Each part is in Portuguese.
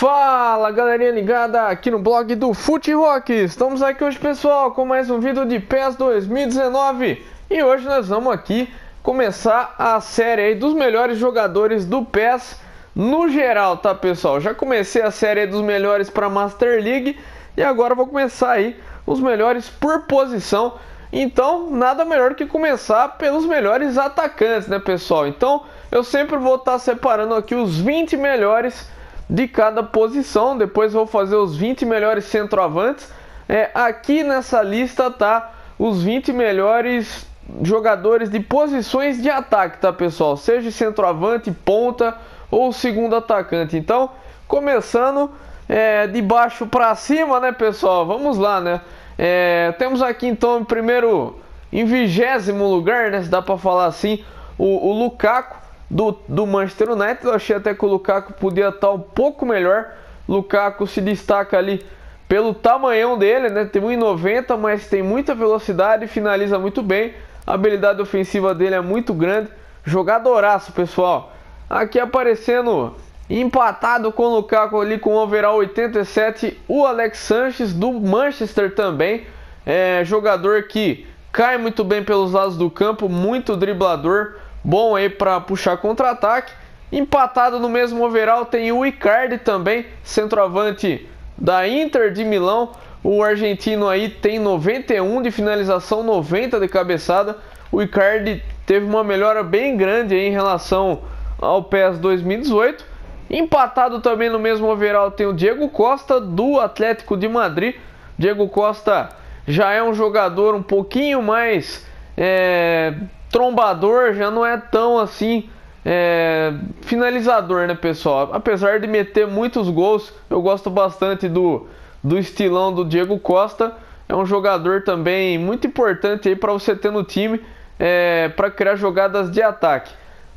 Fala galerinha ligada aqui no blog do Fute Rock. Estamos aqui hoje, pessoal, com mais um vídeo de PES 2019 e hoje nós vamos aqui começar a série dos melhores jogadores do PES no geral, tá pessoal? Já comecei a série dos melhores para Master League e agora vou começar aí os melhores por posição. Então, nada melhor que começar pelos melhores atacantes, né, pessoal? Então, eu sempre vou estar tá separando aqui os 20 melhores de cada posição. Depois vou fazer os 20 melhores centroavantes. É, aqui nessa lista tá os 20 melhores jogadores de posições de ataque, tá pessoal? Seja centroavante, ponta ou segundo atacante. Então, começando é, de baixo para cima, né, pessoal? Vamos lá, né? É, temos aqui então em primeiro, em vigésimo lugar, né? Se dá para falar assim, o, o Lukaku do, do Manchester United. Eu achei até que o Lukaku podia estar um pouco melhor. Lukaku se destaca ali pelo tamanhão dele, né? Tem 1,90, mas tem muita velocidade, finaliza muito bem. A habilidade ofensiva dele é muito grande. Jogadoraço, pessoal. Aqui aparecendo empatado com o Lukaku ali com o overall 87, o Alex Sanches do Manchester também. É jogador que cai muito bem pelos lados do campo, muito driblador bom aí para puxar contra-ataque. Empatado no mesmo overall tem o Icardi também, centroavante da Inter de Milão. O argentino aí tem 91 de finalização, 90 de cabeçada. O Icardi teve uma melhora bem grande em relação ao PES 2018. Empatado também no mesmo overall tem o Diego Costa do Atlético de Madrid. Diego Costa já é um jogador um pouquinho mais é, trombador já não é tão assim é, finalizador, né, pessoal? Apesar de meter muitos gols, eu gosto bastante do, do estilão do Diego Costa. É um jogador também muito importante aí para você ter no time é, para criar jogadas de ataque.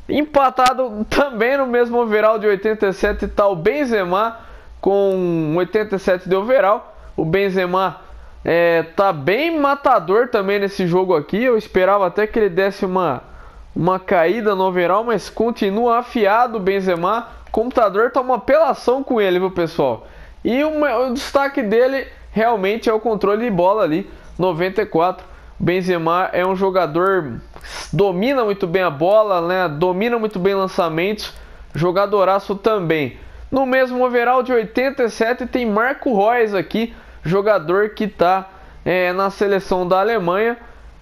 Empatado também no mesmo overall de 87 está o Benzema com 87 de overall. O Benzema é, tá bem matador também nesse jogo aqui. Eu esperava até que ele desse uma, uma caída no overall, mas continua afiado o Benzema. Computador tá uma apelação com ele, viu pessoal? E o, o destaque dele realmente é o controle de bola ali, 94. Benzema é um jogador domina muito bem a bola, né? Domina muito bem lançamentos, jogadoraço também. No mesmo overall de 87 tem Marco Reus aqui, jogador que está é, na seleção da Alemanha.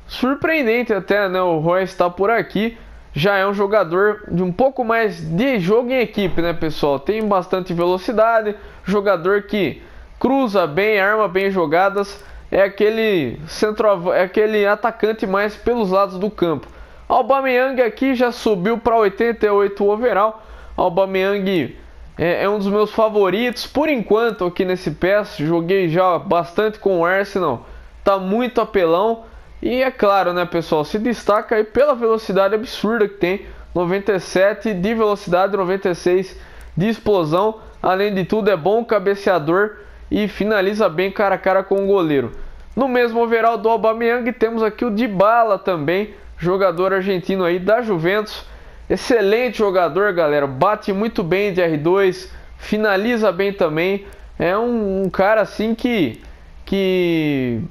Surpreendente até, né? O Roy está por aqui. Já é um jogador de um pouco mais de jogo em equipe, né, pessoal? Tem bastante velocidade, jogador que cruza bem, arma bem jogadas. É aquele centro, é aquele atacante mais pelos lados do campo. Aubameyang aqui já subiu para 88 overall. Aubameyang é, é, um dos meus favoritos por enquanto aqui nesse PES. Joguei já bastante com o Arsenal, tá muito apelão. E é claro, né, pessoal, se destaca aí pela velocidade absurda que tem, 97 de velocidade, 96 de explosão. Além de tudo, é bom cabeceador e finaliza bem cara a cara com o goleiro. No mesmo overall do Aubameyang temos aqui o Dybala também, jogador argentino aí da Juventus. Excelente jogador, galera. Bate muito bem de R2, finaliza bem também. É um, um cara assim que que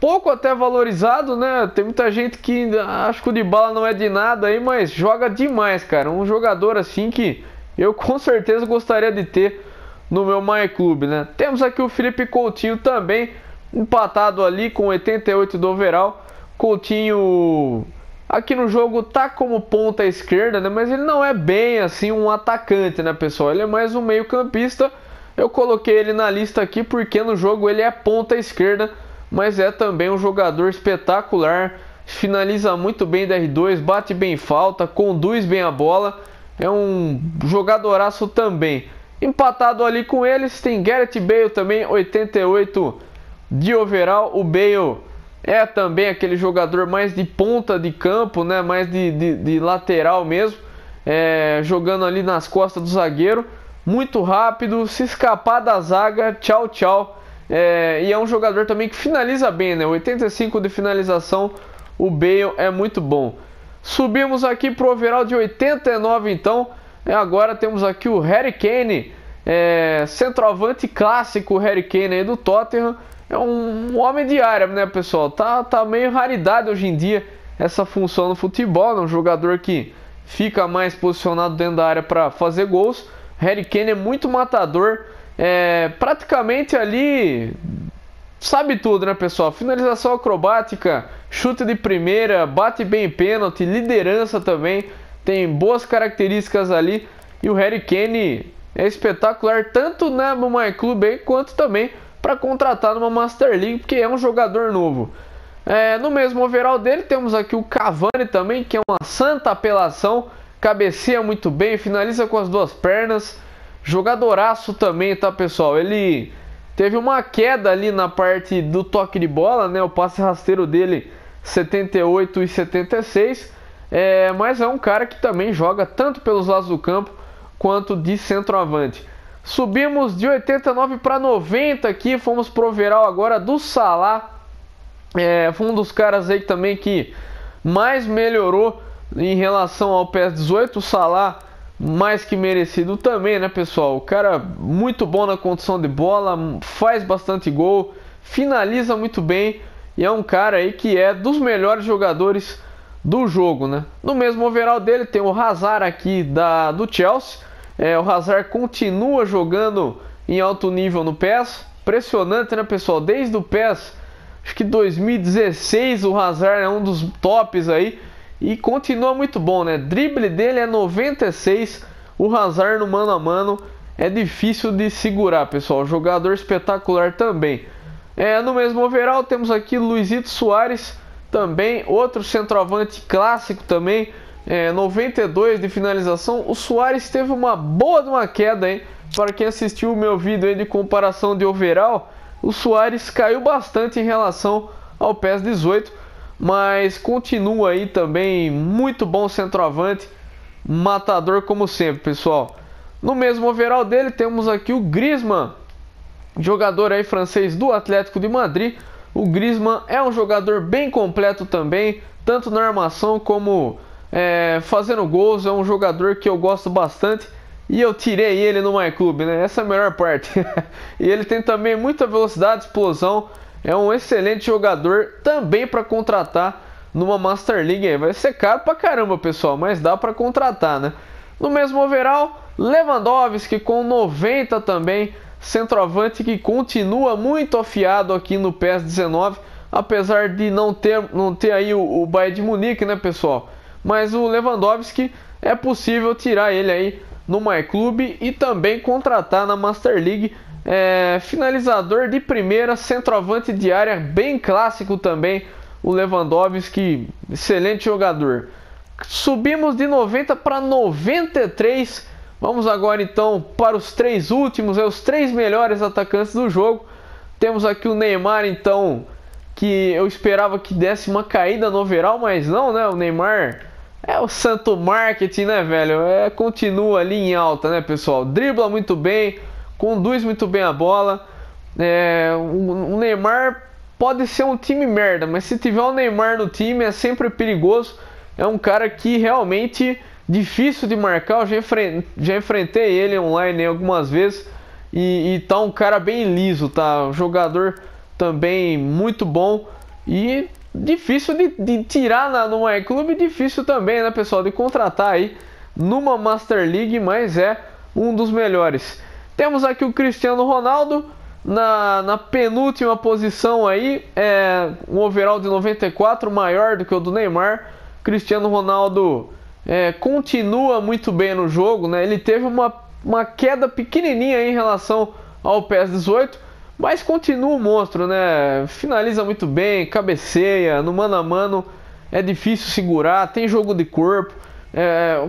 pouco até valorizado, né? Tem muita gente que acha que o de bala não é de nada aí, mas joga demais, cara. Um jogador assim que eu com certeza gostaria de ter no meu My Club, né? Temos aqui o Felipe Coutinho também empatado ali com 88 do overall. Coutinho Aqui no jogo tá como ponta esquerda, né? Mas ele não é bem assim um atacante, né, pessoal? Ele é mais um meio-campista. Eu coloquei ele na lista aqui porque no jogo ele é ponta esquerda, mas é também um jogador espetacular. Finaliza muito bem da R2, bate bem falta, conduz bem a bola. É um jogadoraço também. Empatado ali com eles tem Gareth Bale também, 88 de overall. O Bale é também aquele jogador mais de ponta de campo, né? mais de, de, de lateral mesmo, é, jogando ali nas costas do zagueiro, muito rápido, se escapar da zaga, tchau, tchau. É, e é um jogador também que finaliza bem, né? 85 de finalização, o Bale é muito bom. Subimos aqui para o overall de 89, então. É, agora temos aqui o Harry Kane, é, centroavante clássico, Harry Kane aí do Tottenham. É um, homem de área, né, pessoal? Tá, tá meio raridade hoje em dia essa função no futebol. É um jogador que fica mais posicionado dentro da área para fazer gols. Harry Kane é muito matador. É, praticamente ali sabe tudo, né, pessoal? Finalização acrobática, chute de primeira, bate bem pênalti, liderança também. Tem boas características ali. E o Harry Kane é espetacular tanto né, no My Club aí, quanto também para contratar numa Master League, porque é um jogador novo. É, no mesmo overall dele temos aqui o Cavani também, que é uma santa apelação, cabeceia muito bem, finaliza com as duas pernas, jogadoraço também, tá pessoal? Ele teve uma queda ali na parte do toque de bola, né? O passe rasteiro dele 78 e 76, é, mas é um cara que também joga tanto pelos lados do campo quanto de centroavante. Subimos de 89 para 90 aqui, fomos pro overall agora do Salah. É, foi um dos caras aí também que mais melhorou em relação ao PS18. O Salah mais que merecido também, né, pessoal? O cara muito bom na condição de bola, faz bastante gol, finaliza muito bem e é um cara aí que é dos melhores jogadores do jogo, né? No mesmo overall dele tem o Hazard aqui da do Chelsea é, o Hazard continua jogando em alto nível no PES. Impressionante, né, pessoal? Desde o PES, acho que 2016, o Hazard é um dos tops aí. E continua muito bom, né? Drible dele é 96. O Hazard no mano a mano é difícil de segurar, pessoal. Jogador espetacular também. É, no mesmo overall temos aqui Luizito Soares, também outro centroavante clássico também é, 92 de finalização. O Soares teve uma boa de uma queda, hein? Para quem assistiu o meu vídeo aí de comparação de overall, o Soares caiu bastante em relação ao PES 18, mas continua aí também muito bom centroavante, matador como sempre, pessoal. No mesmo overall dele temos aqui o Griezmann, jogador aí francês do Atlético de Madrid. O Griezmann é um jogador bem completo também, tanto na armação como é, fazendo gols, é um jogador que eu gosto bastante e eu tirei ele no My Club, né? Essa é a melhor parte. e ele tem também muita velocidade, explosão, é um excelente jogador também para contratar numa Master League. Vai ser caro pra caramba, pessoal, mas dá para contratar, né? No mesmo overall, Lewandowski com 90 também, centroavante que continua muito afiado aqui no PES 19, apesar de não ter, não ter aí o, o Bayern de Munique, né, pessoal? Mas o Lewandowski é possível tirar ele aí no My Club e também contratar na Master League. É, finalizador de primeira, centroavante de área, bem clássico também. O Lewandowski, excelente jogador. Subimos de 90 para 93. Vamos agora então para os três últimos, é, os três melhores atacantes do jogo. Temos aqui o Neymar, então, que eu esperava que desse uma caída no overall, mas não, né? O Neymar é o santo marketing, né, velho? É, continua ali em alta, né, pessoal? Dribla muito bem, conduz muito bem a bola. É, o, o Neymar pode ser um time merda, mas se tiver o Neymar no time é sempre perigoso. É um cara que realmente difícil de marcar. Eu já, enfre já enfrentei ele online algumas vezes e, e tá um cara bem liso, tá? Um jogador também muito bom e difícil de, de tirar na, no clube difícil também, né, pessoal, de contratar aí numa Master League, mas é um dos melhores. Temos aqui o Cristiano Ronaldo na, na penúltima posição aí, é um overall de 94, maior do que o do Neymar. Cristiano Ronaldo é, continua muito bem no jogo, né? Ele teve uma, uma queda pequenininha em relação ao PES 18, mas continua um monstro, né? Finaliza muito bem, cabeceia, no mano a mano é difícil segurar, tem jogo de corpo. É,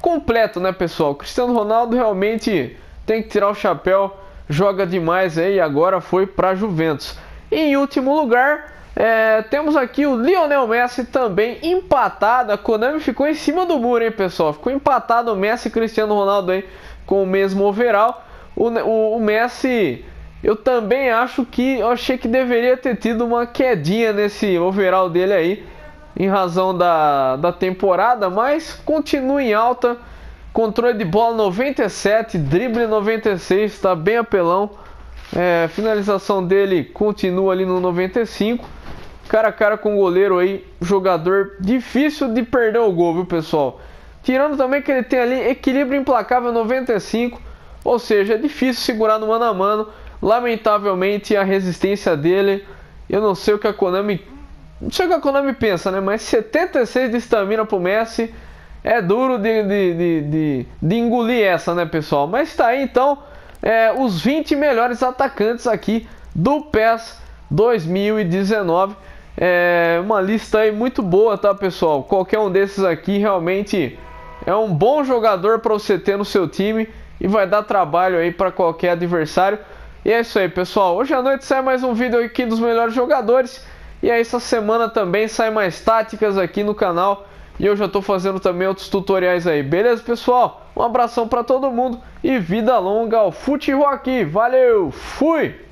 completo, né, pessoal? Cristiano Ronaldo realmente tem que tirar o chapéu, joga demais aí agora foi para Juventus. E em último lugar, é, temos aqui o Lionel Messi também empatado. A Konami ficou em cima do muro, hein, pessoal? Ficou empatado o Messi e Cristiano Ronaldo aí com o mesmo overall. O, o, o Messi eu também acho que eu achei que deveria ter tido uma quedinha nesse overall dele aí, em razão da, da temporada, mas continua em alta. controle de bola 97, drible 96, está bem apelão. É, finalização dele continua ali no 95. Cara a cara com o goleiro aí, jogador difícil de perder o gol, viu pessoal? Tirando também que ele tem ali equilíbrio implacável 95, ou seja, é difícil segurar no mano a mano. Lamentavelmente a resistência dele, eu não sei o que a Konami, não sei o que a Konami pensa, né? Mas 76 de estamina pro Messi é duro de, de, de, de, de engolir essa, né, pessoal? Mas tá aí então é, os 20 melhores atacantes aqui do PES 2019. É uma lista aí muito boa, tá, pessoal? Qualquer um desses aqui realmente é um bom jogador para você ter no seu time e vai dar trabalho aí para qualquer adversário. E é isso aí, pessoal. Hoje à noite sai mais um vídeo aqui dos melhores jogadores. E aí essa semana também sai mais táticas aqui no canal. E eu já estou fazendo também outros tutoriais aí. Beleza, pessoal? Um abração para todo mundo e vida longa ao Fute Rock. Valeu, fui!